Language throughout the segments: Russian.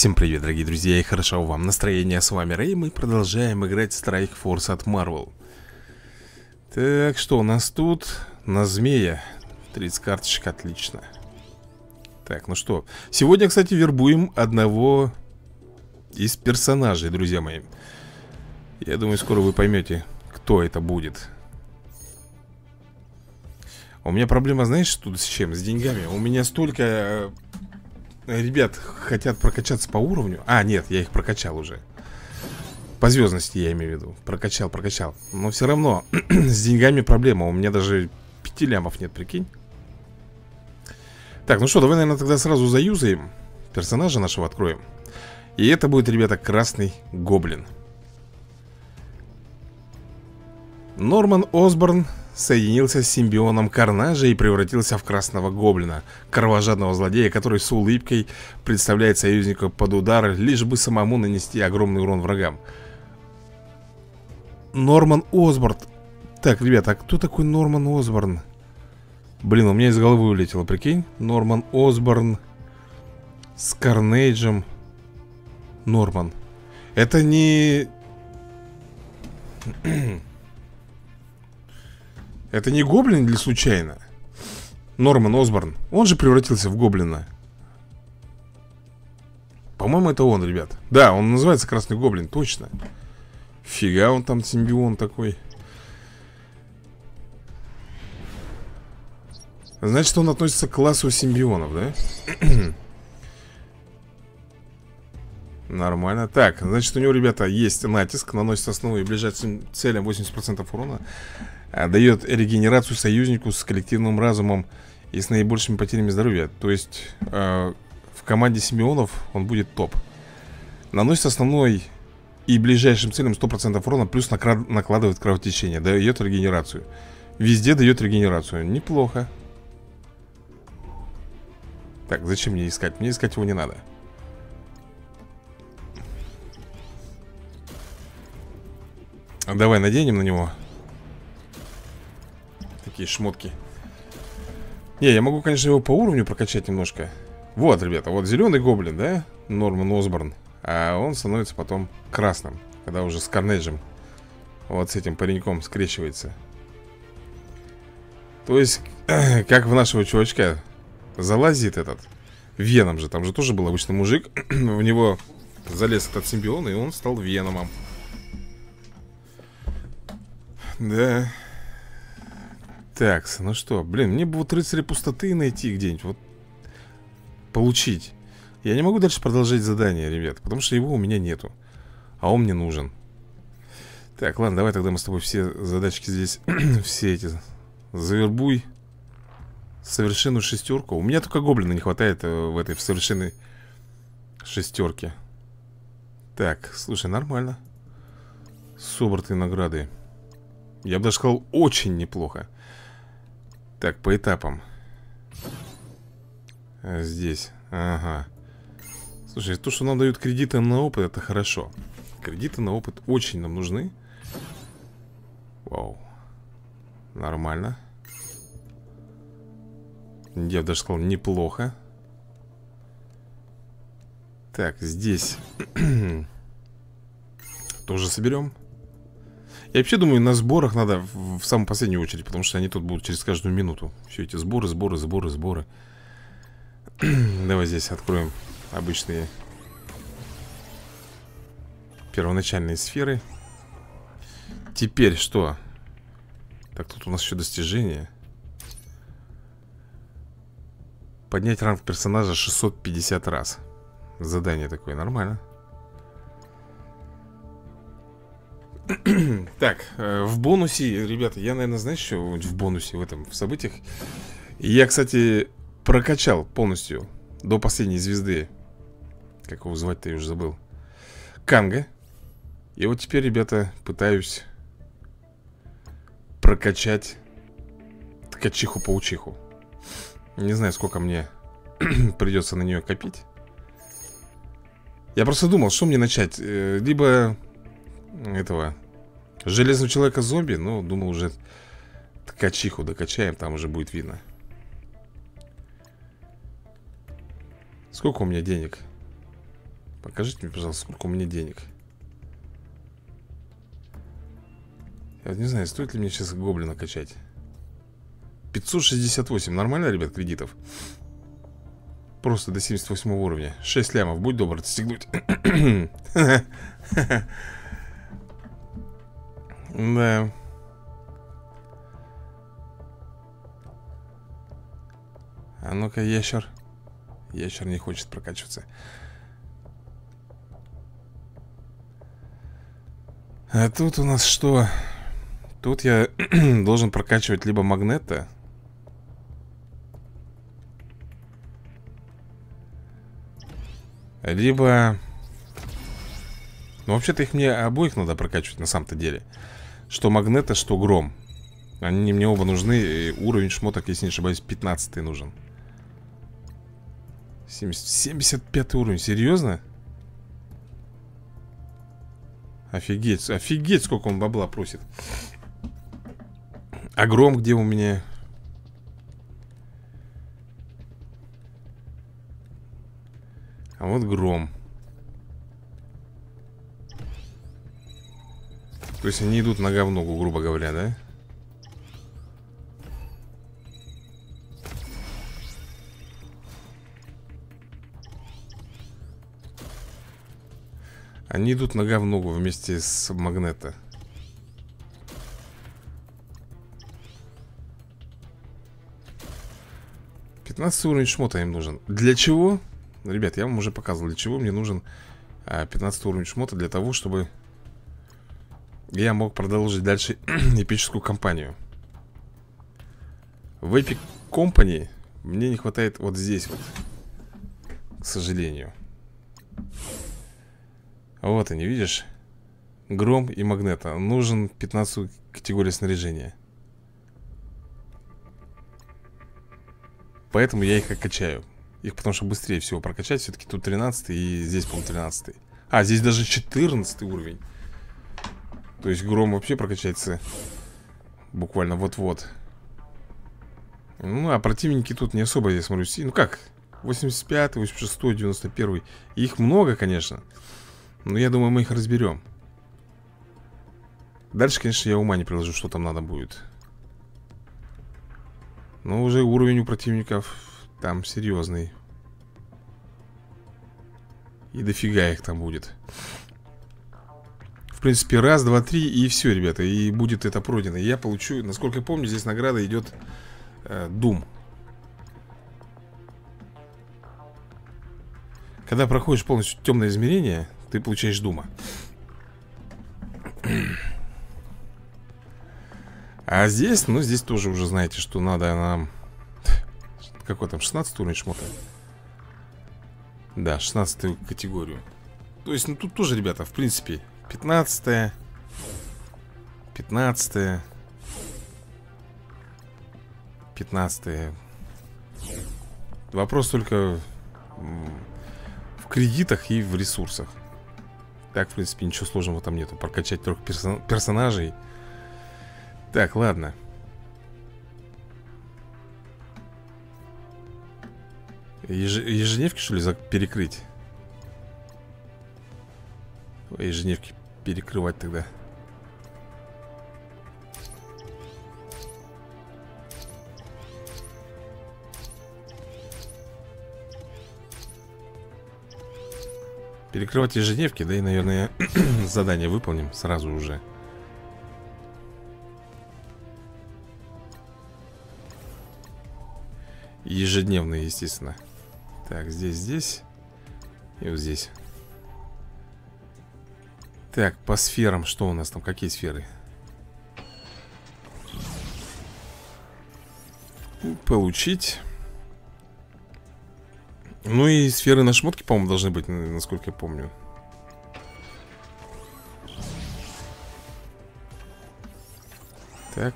Всем привет, дорогие друзья, и хорошо вам настроение, с вами Рэй, мы продолжаем играть Strike Force от Marvel. Так, что у нас тут? На змея. 30 карточек, отлично. Так, ну что, сегодня, кстати, вербуем одного из персонажей, друзья мои. Я думаю, скоро вы поймете, кто это будет. У меня проблема, знаешь, тут с чем? С деньгами. У меня столько э, ребят хотят прокачаться по уровню. А, нет, я их прокачал уже. По звездности я имею в виду. Прокачал, прокачал. Но все равно с деньгами проблема. У меня даже 5 лямов нет, прикинь. Так, ну что, давай, наверное, тогда сразу заюзаем. Персонажа нашего откроем. И это будет, ребята, Красный Гоблин Норман Осборн соединился с симбионом Карнажа и превратился в красного гоблина Кровожадного злодея, который с улыбкой представляет союзника под удар Лишь бы самому нанести огромный урон врагам. Норман Осборн. Так, ребята, а кто такой Норман Осборн? Блин, у меня из головы улетело, прикинь. Норман Осборн С Карнейджем. Норман. Это не... Это не гоблин или случайно? Норман Осборн Он же превратился в гоблина По-моему, это он, ребят Да, он называется Красный Гоблин, точно Фига он там симбион такой Значит, он относится к классу симбионов, да? Нормально Так, значит, у него, ребята, есть натиск Наносит основу и ближайшим целям 80% урона а, дает регенерацию союзнику с коллективным разумом и с наибольшими потерями здоровья. То есть э, в команде Симеонов он будет топ. Наносит основной и ближайшим целям 100% урона, плюс накладывает кровотечение, дает регенерацию. Везде дает регенерацию. Неплохо. Так, зачем мне искать? Мне искать его не надо. Давай наденем на него. Такие шмотки. Не, я могу, конечно, его по уровню прокачать немножко. Вот, ребята, вот зеленый гоблин, да? Норман Осборн. А он становится потом красным Когда уже с Карнеджем Вот с этим пареньком скрещивается. То есть, как в нашего чувачка Залазит этот Веном же, там же тоже был обычный мужик. В него залез этот симбион И он стал Веномом Да. Так, ну что, блин, мне бы вот рыцаря пустоты найти где-нибудь Вот Получить. Я не могу дальше продолжать задание, ребят Потому что его у меня нету А он мне нужен. Так, ладно, давай тогда мы с тобой все задачки здесь Все эти Завербуй. Совершенную шестерку. У меня только гоблина не хватает э, в этой в совершенной шестерке. Так, слушай, нормально. Собраты награды Я бы даже сказал, очень неплохо. Так, по этапам. А Здесь, ага. Слушай, то, что нам дают кредиты на опыт, это хорошо. Кредиты на опыт очень нам нужны. Вау. Нормально. Я бы даже сказал, неплохо. Так, здесь. Тоже соберем я вообще думаю, на сборах надо в, самую последнюю очередь Потому что они тут будут через каждую минуту. Все эти сборы, сборы, сборы, сборы. Давай здесь откроем обычные Первоначальные сферы. Теперь что? Так, тут у нас еще достижение Поднять ранг персонажа 650 раз. Задание такое, нормально Так, э, в бонусе, ребята, я, наверное, знаешь, что в бонусе в этом, в событиях? Я, кстати, прокачал полностью до последней звезды. Как его звать-то, я уже забыл. Канга. И вот теперь, ребята, пытаюсь прокачать ткачиху-паучиху. Не знаю, сколько мне придется на нее копить. Я просто думал, что мне начать э, Либо этого Железного человека зомби, ну, думал уже Ткачиху докачаем, там уже будет видно. Сколько у меня денег? Покажите мне, пожалуйста, сколько у меня денег. Я вот не знаю, стоит ли мне сейчас гоблина качать. 568, нормально, ребят, кредитов? Просто до 78 уровня. 6 лямов, будь добр, достигнуть Да. А ну-ка, ящер. Ящер не хочет прокачиваться. А тут у нас что? Тут я должен прокачивать либо магнета. Либо... Ну, вообще-то их мне обоих надо прокачивать на самом-то деле Что магнета, что гром. Они мне оба нужны Уровень шмоток, если не ошибаюсь, 15 нужен. 70, 75 уровень, серьезно? Офигеть, офигеть, сколько он бабла просит. А гром где у меня? А вот гром То есть они идут нога в ногу, грубо говоря, да? Они идут нога в ногу вместе с магнета 15 уровень шмота им нужен Для чего? Ребят, я вам уже показывал, для чего мне нужен 15 а, уровень шмота Для того, чтобы я мог продолжить дальше эпическую кампанию. В Epic Company мне не хватает вот здесь вот К сожалению. Вот они, видишь? Гром и магнета. Нужен 15 категория снаряжения. Поэтому я их и качаю их потому что быстрее всего прокачать. Все-таки тут 13 и здесь, по-моему, 13 А, здесь даже 14 уровень То есть гром вообще прокачается Буквально вот-вот. Ну, а противники тут не особо, я смотрю Ну как, 85, 86, 91 Их много, конечно Но я думаю, мы их разберем. Дальше, конечно, я ума не приложу, что там надо будет. Но уже уровень у противников там серьезный. И дофига их там будет В принципе, раз, два, три И все, ребята, и будет это пройдено Я получу, насколько я помню, здесь награда идет э, Doom. Когда проходишь полностью темное измерение Ты получаешь Дума А здесь, ну здесь тоже уже знаете, что надо нам какой там, 16 уровень шмота? Да, 16 категорию. То есть, ну тут тоже, ребята, в принципе 15 15 15 Вопрос только в кредитах и в ресурсах. Так, в принципе, ничего сложного там нету. Прокачать трех персон персонажей. Так, ладно. Еж... Ежедневки, что ли, за... перекрыть? Ежедневки перекрывать тогда. Перекрывать ежедневки, да и, наверное, задание выполним сразу уже. Ежедневные, естественно. Так, здесь, здесь И вот здесь Так, по сферам Что у нас там, какие сферы? Получить. Ну и сферы на шмотке, по-моему, должны быть Насколько я помню. Так.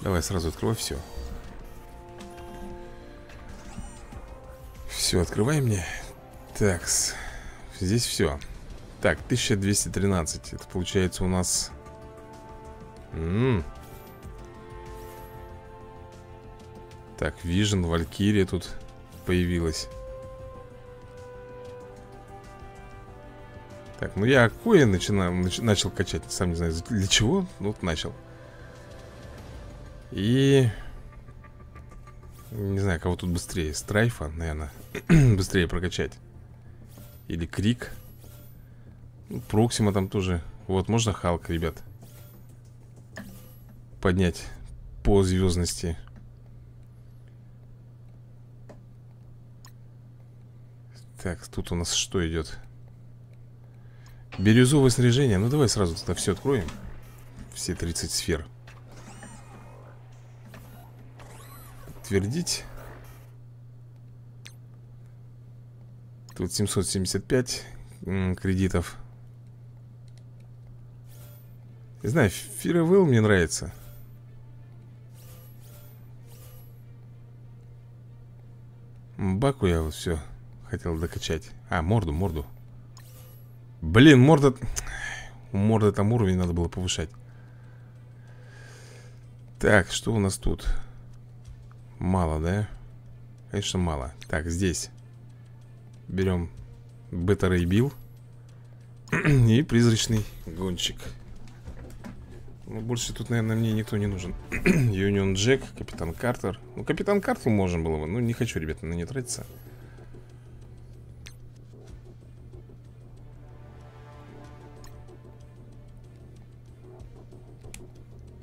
Давай сразу открывай все Все, открывай мне. Так, здесь все Так, 1213 Это получается у нас М -м -м. Так, Вижен, Валькирия тут появилась. Так, ну я кое начинаю, нач, начал качать Сам не знаю для чего, вот начал. И... Не знаю, кого тут быстрее Страйфа, наверное Быстрее прокачать. Или Крик. Ну, Проксима там тоже. Вот, можно Халк, ребят? Поднять по звездности. Так, тут у нас что идет? Бирюзовое снаряжение. Ну давай сразу тогда все откроем. Все 30 сфер. Подтвердить Тут 775 кредитов. Не знаю, Фиревелл мне нравится. Баку я вот все хотел докачать. А, морду, морду. Блин, морда... У морды там уровень надо было повышать. Так, что у нас тут? Мало, да? Конечно, мало. Так, здесь Берем Бета Рейбил И призрачный гонщик. Ну, больше тут, наверное, мне никто не нужен. Юнион Джек, Капитан Картер. Ну, Капитан Картер можно было бы Ну, не хочу, ребята, на не тратиться.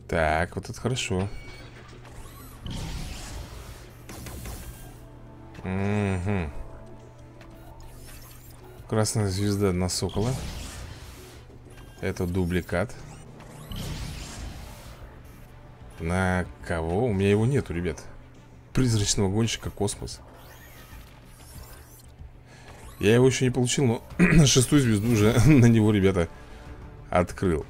Так, вот это хорошо. Угу. Красная звезда на сокола. Это дубликат. На кого? У меня его нету, ребят. Призрачного гонщика космос Я его еще не получил, но шестую звезду уже на него, ребята, открыл.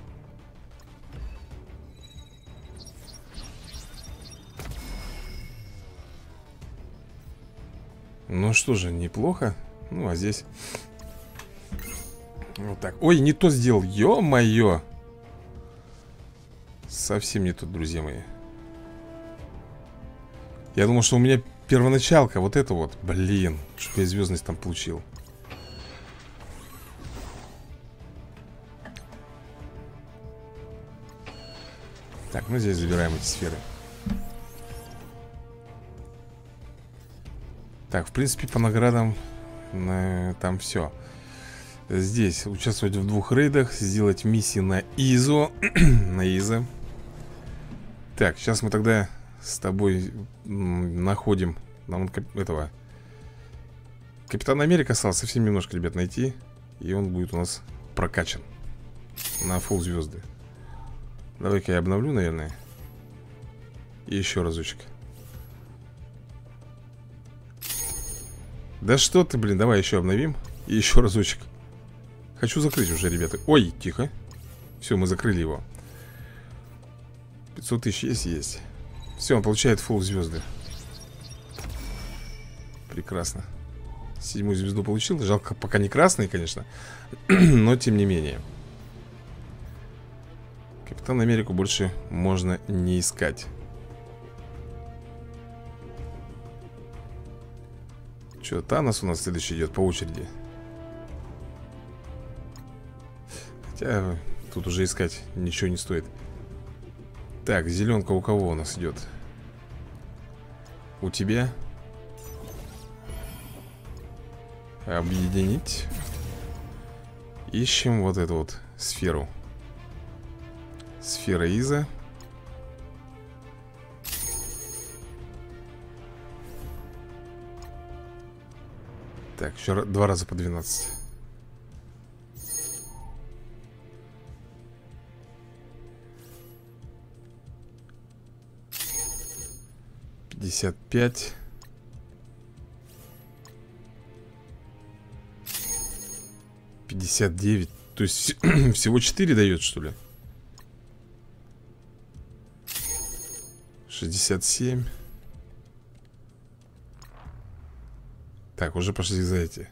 Ну что же, неплохо. Ну, а здесь Вот так. Ой, не то сделал, ё-моё. Совсем не тут, друзья мои. Я думал, что у меня первоначалка Вот это вот, блин Чтоб я звездность там получил. Так, ну здесь забираем эти сферы. Так, в принципе, по наградам э, там все. Здесь участвовать в двух рейдах, сделать миссии на ИЗО. на ИЗО. Так, сейчас мы тогда с тобой находим нам этого Капитан Америка осталось совсем немножко, ребят, найти И он будет у нас прокачан На фул звезды Давай-ка я обновлю, наверное И еще разочек Да что ты, блин, давай еще обновим И еще разочек Хочу закрыть уже, ребята. Ой, тихо. Все, мы закрыли его. 500 тысяч есть? Есть. Все, он получает фул звезды. Прекрасно. Седьмую звезду получил. Жалко, пока не красный, конечно Но тем не менее. Капитан Америку больше можно не искать. Что, Танос у нас следующий идет по очереди Хотя тут уже искать ничего не стоит. Так, зеленка у кого у нас идет? У тебя? Объединить. Ищем вот эту вот сферу. Сфера Иза. Так, еще два раза по 12 Пятьдесят пять. Пятьдесят девять. То есть всего четыре дает, что ли? Шестьдесят семь. Так, уже пошли за эти.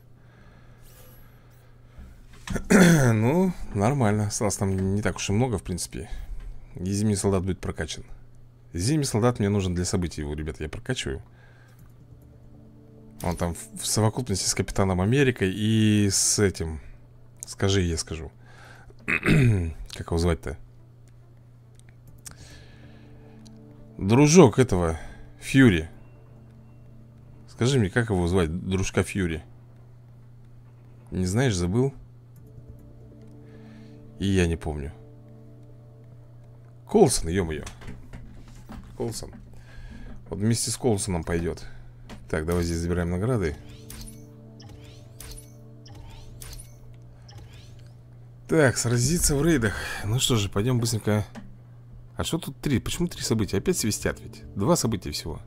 Ну, нормально. Осталось там не так уж и много, в принципе. Зимний солдат будет прокачан Зимний солдат мне нужен для событий его, ребят Я прокачиваю Он там в совокупности с Капитаном Америкой И с этим Скажи, я скажу Как его звать-то? Дружок этого Фьюри Скажи мне, как его звать, дружка Фьюри? Не знаешь, забыл? И я не помню Колсон, ё-моё Колсон. Вот вместе с Колсоном пойдет. Так, давай здесь забираем награды. Так, сразиться в рейдах. Ну что же, пойдем быстренько. А что тут три? Почему три события? Опять свистят ведь. Два события всего.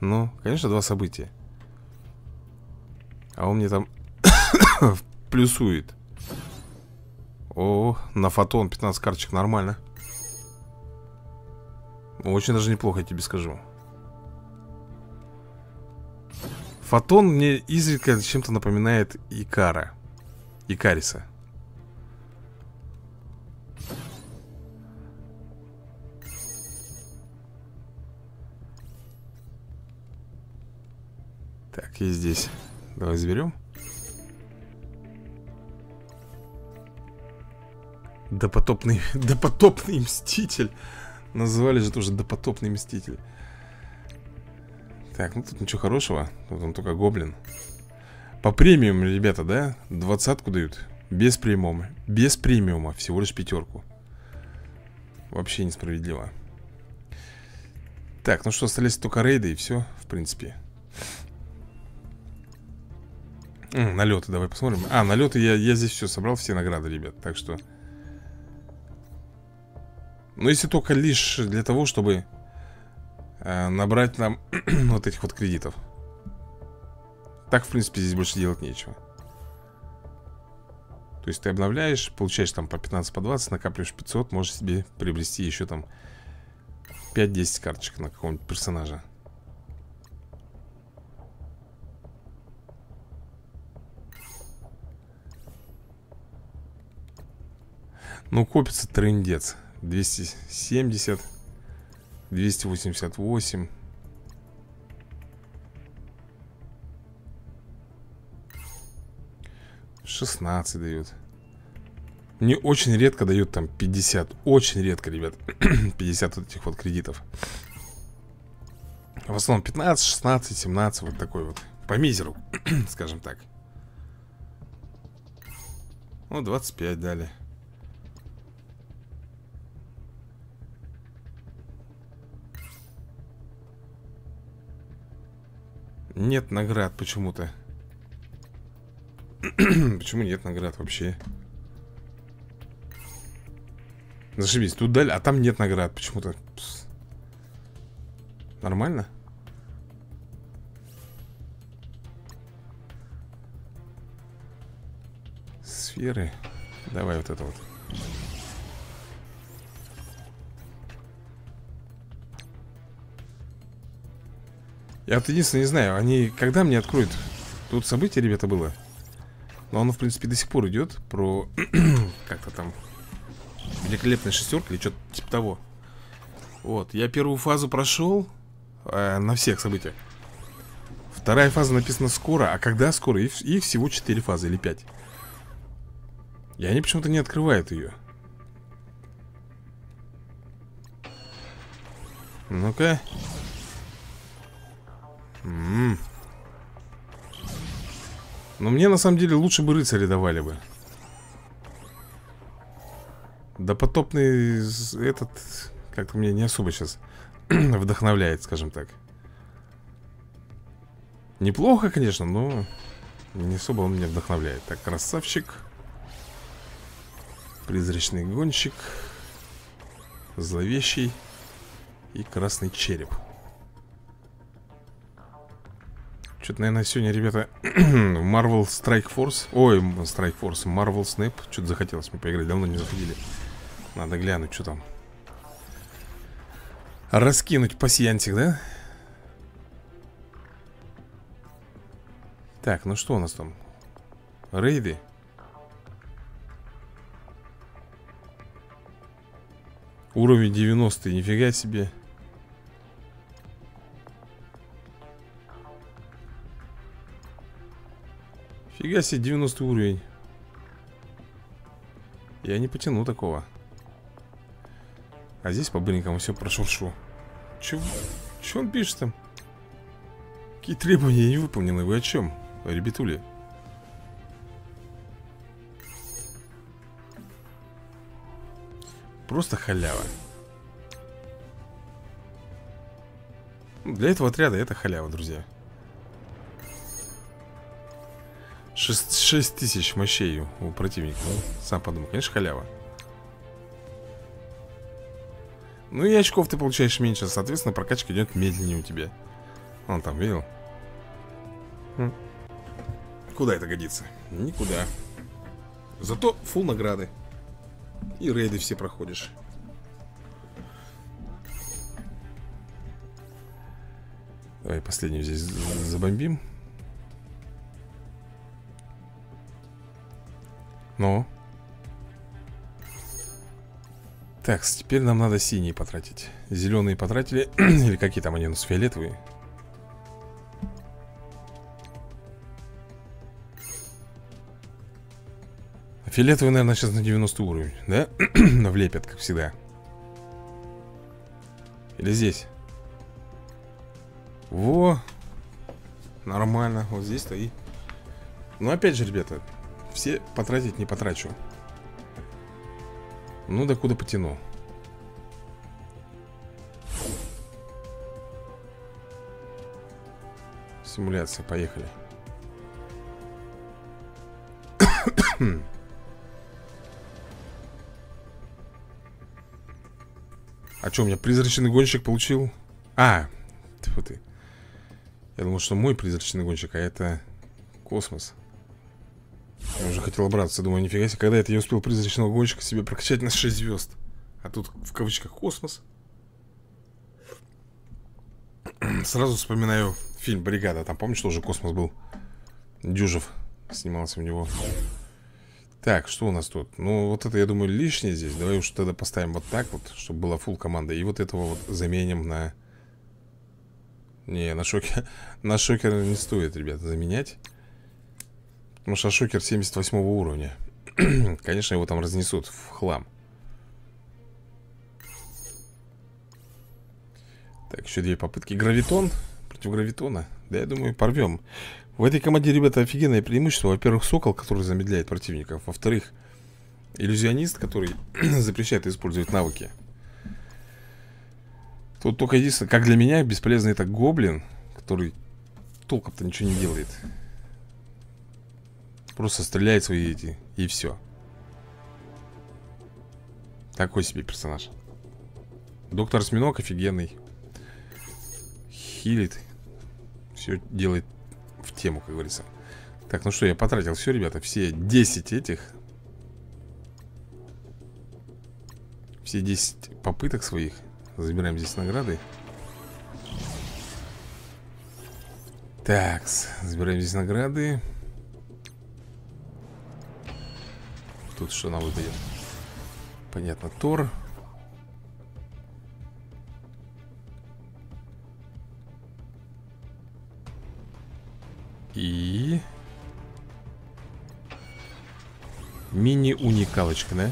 Ну, конечно, два события. А он мне там плюсует. О, на фотон 15 карточек нормально Очень даже неплохо, я тебе скажу. Фотон мне изредка чем-то напоминает Икара. Икариса. Так, и здесь. Давай заберем. Допотопный Допотопный мститель Называли же тоже допотопный мститель. Так, ну тут ничего хорошего. Тут он только гоблин. По премиуму, ребята, да? Двадцатку дают. Без премиума. Без премиума, всего лишь пятерку. Вообще несправедливо. Так, ну что, остались только рейды и все, в принципе. М, налеты, давай посмотрим. А, налеты, я, я здесь все собрал, все награды, ребят Так что Но если только лишь для того, чтобы э, Набрать нам вот этих вот кредитов. Так, в принципе, здесь больше делать нечего. То есть ты обновляешь, получаешь там по 15, по 20 Накапливаешь 500, можешь себе приобрести еще там 5-10 карточек на какого-нибудь персонажа. Ну, копится трендец 270 288 16 дают Мне очень редко дают там 50 Очень редко, ребят. 50 вот этих вот кредитов. В основном 15, 16, 17 Вот такой вот. По мизеру, скажем так. Ну, 25 дали Нет наград почему-то. Почему нет наград вообще? Зашибись, тут дали, а там нет наград почему-то. Нормально? Сферы. Давай вот это вот Я вот единственное не знаю, они когда мне откроют? Тут событие, ребята, было. Но оно, в принципе, до сих пор идет Про, как-то там Великолепная шестерка или что-то типа того. Вот, я первую фазу прошел э, На всех событиях. Вторая фаза написана скоро А когда скоро? Их, их всего 4 фазы или 5 И они почему-то не открывают ее Ну-ка М. -м. Но мне на самом деле лучше бы рыцари давали бы. Да потопный этот Как-то мне не особо сейчас Вдохновляет, скажем так. Неплохо, конечно, но Не особо он меня вдохновляет. Так, красавчик. Призрачный гонщик. Зловещий. И красный череп Что-то, наверное, сегодня, ребята, Marvel Strike Force. Ой, Strike Force, Marvel Snap. Что-то захотелось мне поиграть, давно не заходили. Надо глянуть, что там. Раскинуть пассиантик, да? Так, ну что у нас там? Рейды. Уровень 90, нифига себе Фига себе, 90 уровень. Я не потяну такого. А здесь по быренькому все прошуршу Че, че он пишет там? Какие требования? Не выполнены? Вы о чем, ребятули? Просто халява. Для этого отряда это халява, друзья 6, 6 тысяч мощей у противника. Ну, Сам подумал, конечно, халява. Ну и очков ты получаешь меньше Соответственно, прокачка идет медленнее у тебя. Он там, видел? Хм. Куда это годится? Никуда. Зато фул награды. И рейды все проходишь. Давай последнюю здесь забомбим Ну. Так, теперь нам надо синие потратить. Зеленые потратили. Или какие там они у нас фиолетовые? Фиолетовый, наверное, сейчас на 90 уровень, да? Влепят, как всегда. Или здесь? Во! Нормально, вот здесь стоит Ну, опять же, ребята Все потратить не потрачу. Ну, да куда потяну? Симуляция, поехали. А что, у меня призрачный гонщик получил? А, тьфу ты. Я думал, что мой призрачный гонщик, а это космос Я уже хотел обратиться, думаю, нифига себе Когда это я успел призрачного гонщика себе прокачать на 6 звезд? А тут в кавычках космос Сразу вспоминаю фильм «Бригада» Там помнишь, что уже космос был? Дюжев снимался в него. Так, что у нас тут? Ну, вот это, я думаю, лишнее здесь. Давай уж тогда поставим вот так вот Чтобы была фул команда. И вот этого вот заменим на... Не, на шокер На шокер не стоит, ребята, заменять Что шокер 78 уровня Конечно, его там разнесут в хлам Так, еще две попытки Гравитон против гравитона Да, я думаю, порвем в этой команде, ребята, офигенное преимущество. Во-первых, сокол, который замедляет противников. Во-вторых, иллюзионист, который запрещает использовать навыки. Тут только единственное, как для меня, бесполезный это гоблин, который толком-то ничего не делает. Просто стреляет свои эти, и все. Такой себе персонаж. Доктор Осьминог офигенный. Хилит. Все делает в тему, как говорится Так, ну что, я потратил все, ребята Все 10 этих Все 10 попыток своих Забираем здесь награды Так, забираем здесь награды Тут что нам выдает? Понятно, Тор И... Мини-уникалочка, да?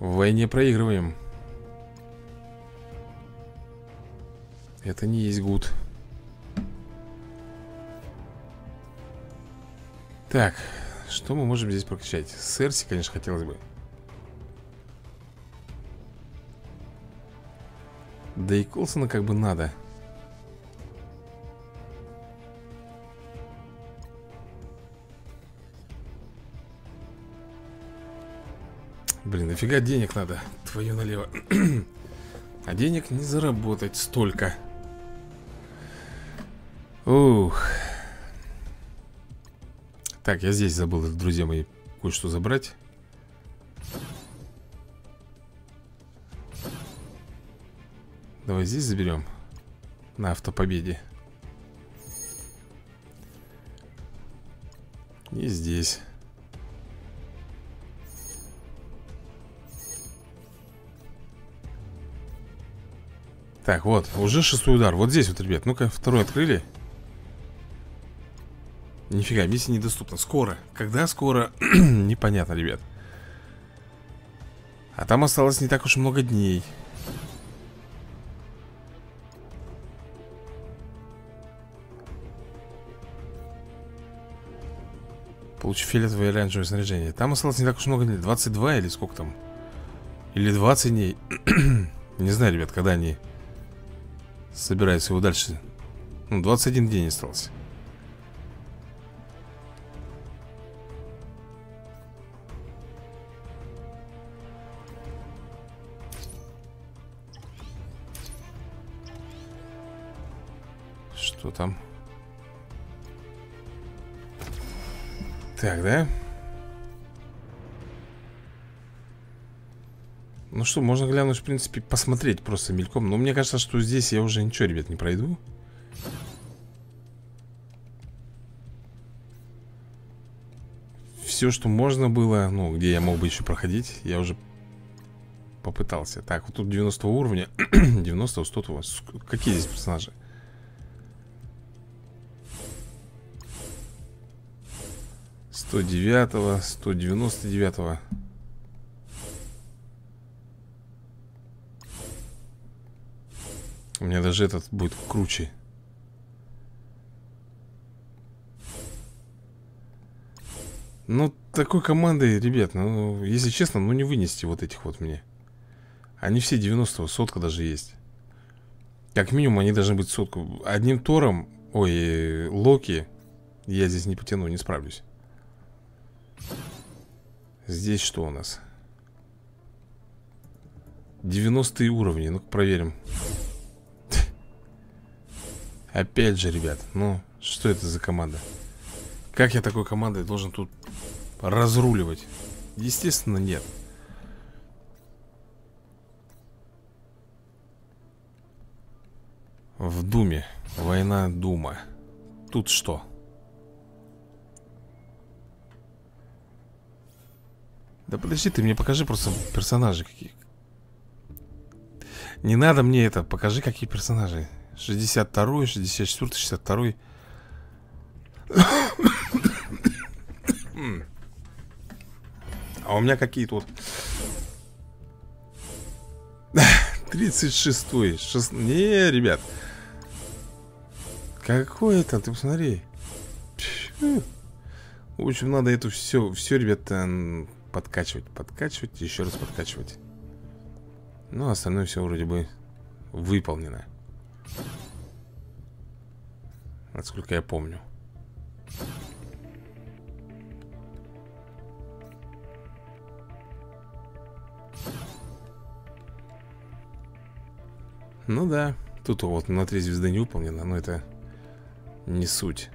В войне проигрываем Это не есть гуд Так, что мы можем здесь прокачать? Серси, конечно, хотелось бы. Да и Колсона как бы надо. Блин, нафига денег надо? Твою налево. А денег не заработать столько. Ух Так, я здесь забыл, друзья мои Кое-что забрать. Давай здесь заберем На автопобеде. И здесь. Так, вот, уже шестой удар. Вот здесь вот, ребят, ну-ка, второй открыли Нифига, миссия недоступна. Скоро, когда скоро, непонятно, ребят. А там осталось не так уж много дней. Получи фиолетовое и оранжевое снаряжение. Там осталось не так уж много дней. 22 или сколько там? Или 20 дней. Не знаю, ребят, когда они Собираются его дальше. Ну, 21 день остался там? Так, да? Ну что, можно глянуть, в принципе, посмотреть просто мельком Но мне кажется, что здесь я уже ничего, ребят, не пройду Все, что можно было, ну, где я мог бы еще проходить Я уже попытался Так, вот тут 90 уровня 90 100 Какие здесь персонажи? 109, 199 У меня даже этот будет круче. Ну, такой командой, ребят, ну, если честно, ну не вынести вот этих вот мне. Они все 90 сотка даже есть. Как минимум они должны быть сотку. Одним Тором, ой, Локи Я здесь не потяну, не справлюсь Здесь что у нас? 90 уровни, ну-ка проверим Опять же, ребят, ну, что это за команда? Как я такой командой должен тут разруливать? Естественно, нет В Думе Война Дума Тут что? Да подожди, ты мне покажи просто персонажи какие. Не надо мне это, покажи какие персонажи. 62-й, 64-й, 62-й. А у меня какие тут? 36-й. Шест... Не, ребят. Какой это? Ты посмотри. В общем, надо это все, все, ребята, подкачивать, подкачивать, еще раз подкачивать. Ну, остальное все вроде бы выполнено. Насколько я помню. Ну да, тут вот на три звезды не выполнено, но это не суть.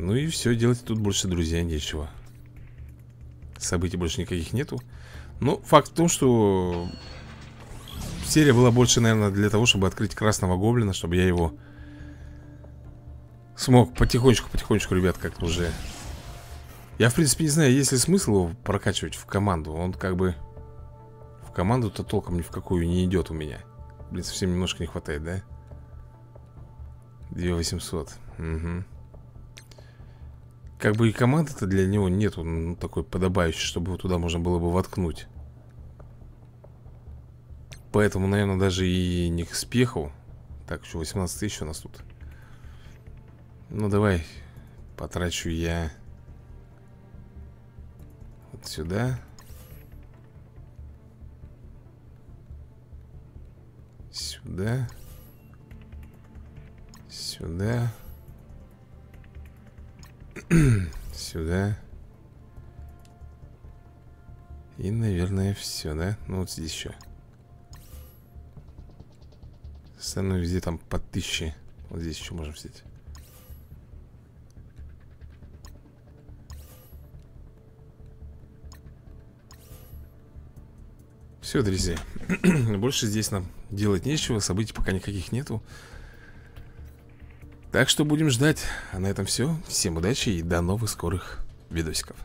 Ну и все, делать тут больше, друзья, нечего. Событий больше никаких нету. Но факт в том, что Серия была больше, наверное, для того, чтобы открыть Красного Гоблина Чтобы я его Смог потихонечку-потихонечку, ребят, как-то уже. Я, в принципе, не знаю, есть ли смысл его прокачивать в команду. Он как бы В команду-то толком ни в какую не идет у меня. Блин, совсем немножко не хватает, да? 2800 Угу как бы и команды-то для него нету ну, такой подобающей, чтобы его туда можно было бы воткнуть. Поэтому, наверное, даже и не к спеху. Так, еще 18 тысяч у нас тут. Ну, давай потрачу я вот сюда. Сюда. Сюда. Сюда. И, наверное, все, да? Ну, вот здесь еще. Остальное везде там по тысяче. Вот здесь еще можем взять. Все, друзья. Больше здесь нам делать нечего. Событий пока никаких нету. Так что будем ждать. А на этом все. Всем удачи и до новых скорых видосиков.